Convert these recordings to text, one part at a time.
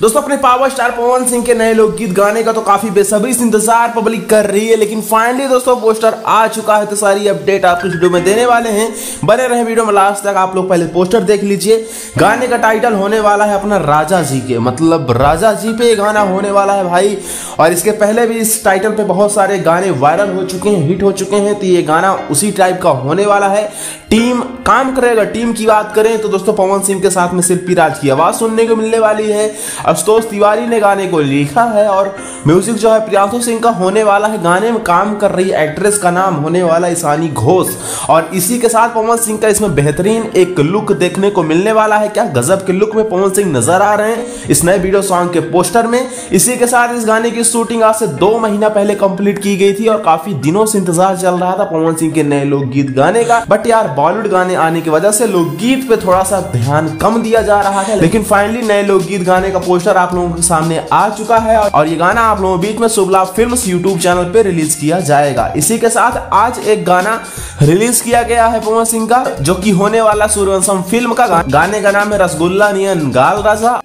दोस्तों, अपने power star Pawan Singh के नए लोकगीत गाने का तो काफ़ी बेसब्री से इंतज़ार पब्लिक कर रही है, लेकिन फाइनली दोस्तों पोस्टर आ चुका है तो सारी अपडेट आपको इस वीडियो में देने वाले हैं। बने रहे वीडियो में लास्ट तक, आप लोग पहले पोस्टर देख लीजिए। गाने का टाइटल होने वाला है अपना राजा जी के। मतलब राजा जी पे गाना होने वाला है भाई। और इसके पहले भी इस टाइटल पे बहुत सारे गाने वायरल हो चुके हैं हिट हो चुके हैं तो ये गाना उसी टाइप का होने वाला है। टीम काम करेगा टीम की बात करें तो दोस्तों, पवन सिंह के साथ में शिल्पी राज की आवाज़ सुनने को मिलने वाली है। आशुतोष तिवारी ने गाने को लिखा है और म्यूज़िक जो है प्रियांशु सिंह का होने वाला है। गाने में काम कर रही एक्ट्रेस का नाम होने वाला ईशानी घोष। और इसी के साथ पवन सिंह का इसमें बेहतरीन एक लुक देखने को मिलने वाला है। क्या गजब के लुक में पवन सिंह नज़र आ रहे हैं इस नए वीडियो सॉन्ग के पोस्टर में। इसी के साथ इस गाने की शूटिंग आज से दो महीना पहले कंप्लीट की गई थी और काफ़ी दिनों से इंतज़ार चल रहा था पवन सिंह के नए लोकगीत गाने का। बट यार, बॉलीवुड गाने आने की वजह से लोकगीत पे थोड़ा सा ध्यान कम दिया जा रहा है। लेकिन फाइनली नए लोकगीत गाने का पोस्टर आप लोगों के सामने आ चुका है और ये गाना आप लोगों के बीच में लाभ फ़िल्म यूट्यूब चैनल पे रिलीज़ किया जाएगा। इसी के साथ आज एक गाना रिलीज़ किया गया है पवन सिंह का जो कि होने वाला सूर्यवंशम फ़िल्म का गा, गाने का नाम है रसगुल्ला नियन गाल राजा।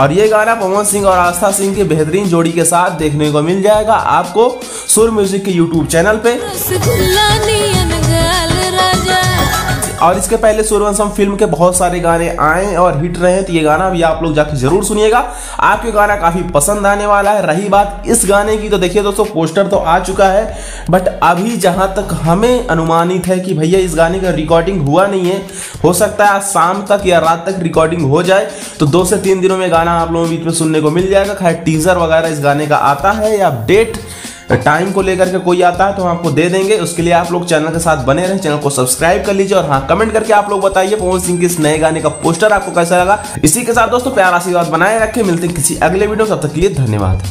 और ये गाना पवन सिंह और आस्था सिंह की बेहतरीन जोड़ी के साथ देखने को मिल जाएगा आपको सुर म्यूज़िक के यूट्यूब चैनल पे। और इसके पहले सूर्यवंशम फ़िल्म के बहुत सारे गाने आए और हिट रहे हैं तो ये गाना भी आप लोग जाके ज़रूर सुनिएगा। आपको गाना काफ़ी पसंद आने वाला है। रही बात इस गाने की तो देखिए दोस्तों, पोस्टर तो आ चुका है, बट अभी जहाँ तक हमें अनुमानित है कि भैया इस गाने का रिकॉर्डिंग हुआ नहीं है, हो सकता है आज शाम तक या रात तक रिकॉर्डिंग हो जाए तो दो से तीन दिनों में गाना आप लोगों के बीच में सुनने को मिल जाएगा। खैर टीजर वगैरह इस गाने का आता है या अपडेट टाइम को लेकर के कोई आता है तो हम आपको दे देंगे। उसके लिए आप लोग चैनल के साथ बने रहें चैनल को सब्सक्राइब कर लीजिए और हाँ कमेंट करके आप लोग बताइए पवन सिंह के इस नए गाने का पोस्टर आपको कैसा लगा। इसी के साथ दोस्तों, प्यार आशीर्वाद बनाए रखे। मिलते हैं किसी अगले वीडियो तब तक के लिए धन्यवाद।